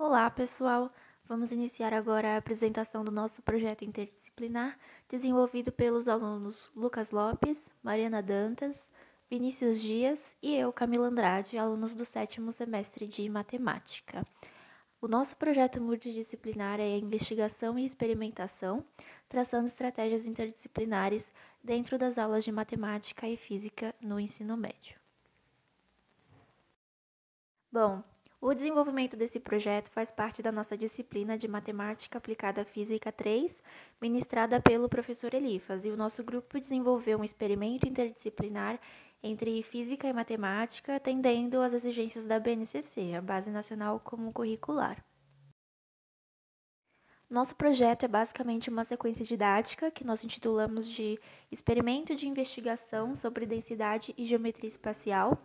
Olá, pessoal! Vamos iniciar agora a apresentação do nosso projeto interdisciplinar, desenvolvido pelos alunos Lucas Lopes, Mariana Dantas, Vinícius Dias e eu, Camila Andrade, alunos do sétimo semestre de Matemática. O nosso projeto multidisciplinar é a investigação e experimentação, traçando estratégias interdisciplinares dentro das aulas de matemática e física no ensino médio. Bom, o desenvolvimento desse projeto faz parte da nossa disciplina de Matemática Aplicada à Física 3, ministrada pelo professor Elifas, e o nosso grupo desenvolveu um experimento interdisciplinar entre física e matemática, atendendo às exigências da BNCC, a Base Nacional Comum Curricular. Nosso projeto é basicamente uma sequência didática que nós intitulamos de Experimento de Investigação sobre Densidade e Geometria Espacial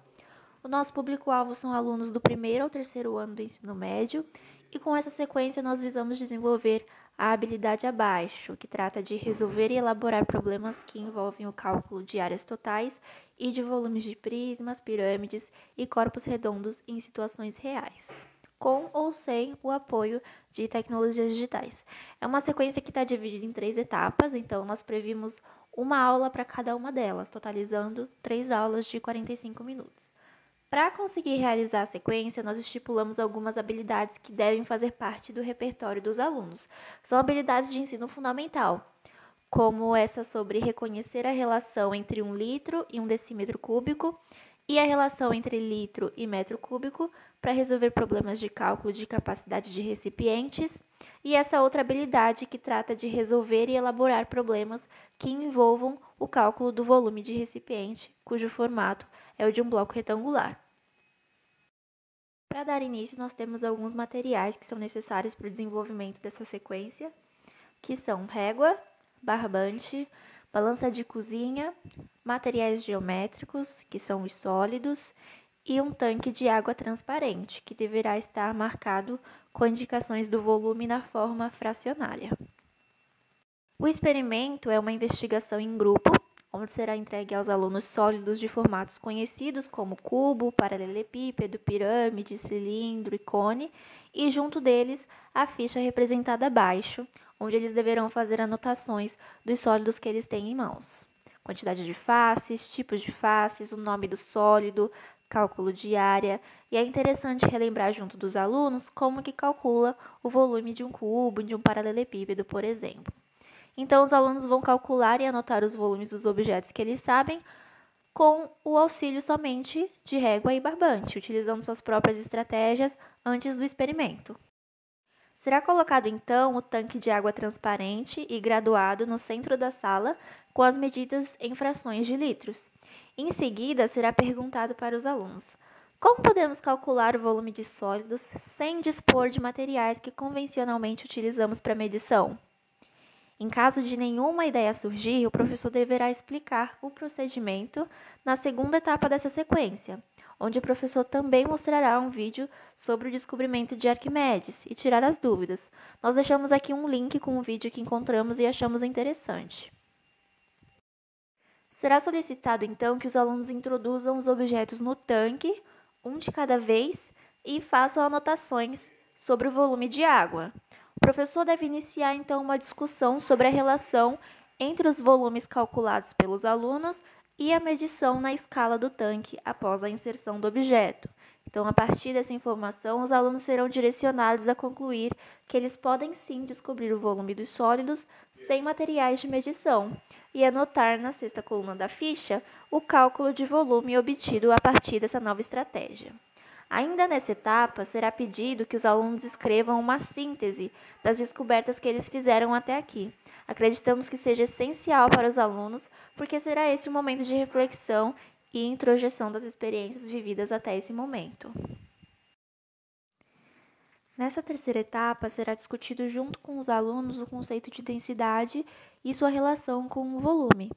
o nosso público-alvo são alunos do primeiro ao terceiro ano do ensino médio, e com essa sequência nós visamos desenvolver a habilidade abaixo, que trata de resolver e elaborar problemas que envolvem o cálculo de áreas totais e de volumes de prismas, pirâmides e corpos redondos em situações reais, com ou sem o apoio de tecnologias digitais. É uma sequência que está dividida em três etapas, então nós previmos uma aula para cada uma delas, totalizando três aulas de 45 minutos. Para conseguir realizar a sequência, nós estipulamos algumas habilidades que devem fazer parte do repertório dos alunos. São habilidades de ensino fundamental, como essa sobre reconhecer a relação entre um litro e um decímetro cúbico e a relação entre litro e metro cúbico para resolver problemas de cálculo de capacidade de recipientes, e essa outra habilidade que trata de resolver e elaborar problemas que envolvam o cálculo do volume de recipiente, cujo formato é o de um bloco retangular. Para dar início, nós temos alguns materiais que são necessários para o desenvolvimento dessa sequência, que são régua, barbante, balança de cozinha, materiais geométricos, que são os sólidos, e um tanque de água transparente, que deverá estar marcado com indicações do volume na forma fracionária. O experimento é uma investigação em grupo onde será entregue aos alunos sólidos de formatos conhecidos como cubo, paralelepípedo, pirâmide, cilindro e cone, e junto deles a ficha representada abaixo, onde eles deverão fazer anotações dos sólidos que eles têm em mãos. Quantidade de faces, tipos de faces, o nome do sólido, cálculo de área, e é interessante relembrar junto dos alunos como que calcula o volume de um cubo, de um paralelepípedo, por exemplo. Então, os alunos vão calcular e anotar os volumes dos objetos que eles sabem com o auxílio somente de régua e barbante, utilizando suas próprias estratégias antes do experimento. Será colocado então o tanque de água transparente e graduado no centro da sala com as medidas em frações de litros. Em seguida, será perguntado para os alunos: como podemos calcular o volume de sólidos sem dispor de materiais que convencionalmente utilizamos para medição? Em caso de nenhuma ideia surgir, o professor deverá explicar o procedimento na segunda etapa dessa sequência, onde o professor também mostrará um vídeo sobre o descobrimento de Arquimedes e tirar as dúvidas. Nós deixamos aqui um link com o vídeo que encontramos e achamos interessante. Será solicitado então que os alunos introduzam os objetos no tanque, um de cada vez, e façam anotações sobre o volume de água. O professor deve iniciar então uma discussão sobre a relação entre os volumes calculados pelos alunos e a medição na escala do tanque após a inserção do objeto. Então, a partir dessa informação, os alunos serão direcionados a concluir que eles podem sim descobrir o volume dos sólidos sem materiais de medição e anotar na sexta coluna da ficha o cálculo de volume obtido a partir dessa nova estratégia. Ainda nessa etapa, será pedido que os alunos escrevam uma síntese das descobertas que eles fizeram até aqui. Acreditamos que seja essencial para os alunos, porque será esse o momento de reflexão e introjeção das experiências vividas até esse momento. Nessa terceira etapa, será discutido junto com os alunos o conceito de densidade e sua relação com o volume.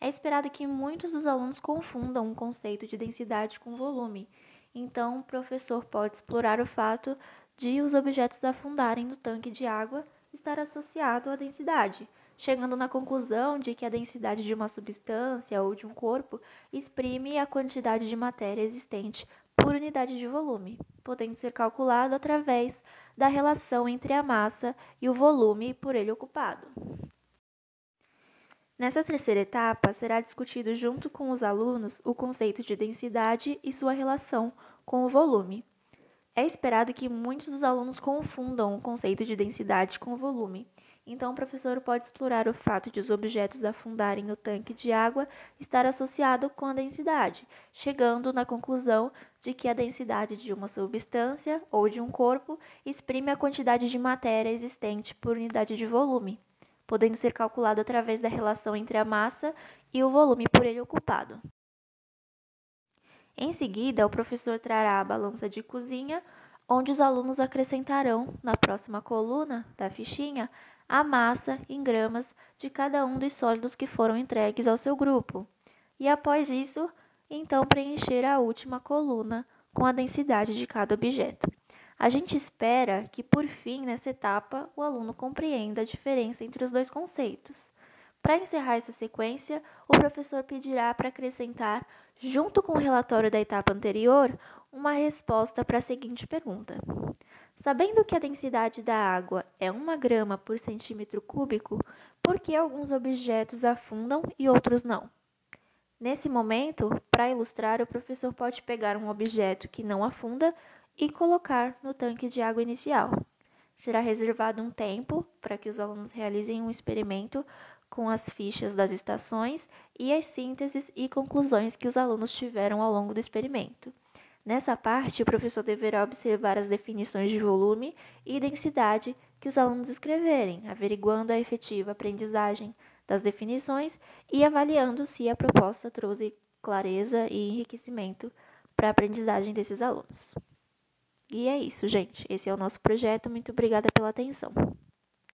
É esperado que muitos dos alunos confundam o conceito de densidade com volume então, o professor pode explorar o fato de os objetos afundarem no tanque de água estar associado à densidade, chegando na conclusão de que a densidade de uma substância ou de um corpo exprime a quantidade de matéria existente por unidade de volume, podendo ser calculado através da relação entre a massa e o volume por ele ocupado. Nessa terceira etapa, será discutido junto com os alunos o conceito de densidade e sua relação com o volume. É esperado que muitos dos alunos confundam o conceito de densidade com volume, então o professor pode explorar o fato de os objetos afundarem no tanque de água estar associado com a densidade, chegando na conclusão de que a densidade de uma substância ou de um corpo exprime a quantidade de matéria existente por unidade de volume podendo ser calculado através da relação entre a massa e o volume por ele ocupado. Em seguida, o professor trará a balança de cozinha, onde os alunos acrescentarão, na próxima coluna da fichinha, a massa em gramas de cada um dos sólidos que foram entregues ao seu grupo. E após isso, então preencher a última coluna com a densidade de cada objeto. A gente espera que, por fim, nessa etapa, o aluno compreenda a diferença entre os dois conceitos. Para encerrar essa sequência, o professor pedirá para acrescentar, junto com o relatório da etapa anterior, uma resposta para a seguinte pergunta: Sabendo que a densidade da água é 1 grama por centímetro cúbico, por que alguns objetos afundam e outros não? Nesse momento, para ilustrar, o professor pode pegar um objeto que não afunda e colocar no tanque de água inicial. Será reservado um tempo para que os alunos realizem um experimento com as fichas das estações e as sínteses e conclusões que os alunos tiveram ao longo do experimento. Nessa parte, o professor deverá observar as definições de volume e densidade que os alunos escreverem, averiguando a efetiva aprendizagem das definições e avaliando se a proposta trouxe clareza e enriquecimento para a aprendizagem desses alunos. E é isso, gente. Esse é o nosso projeto. Muito obrigada pela atenção.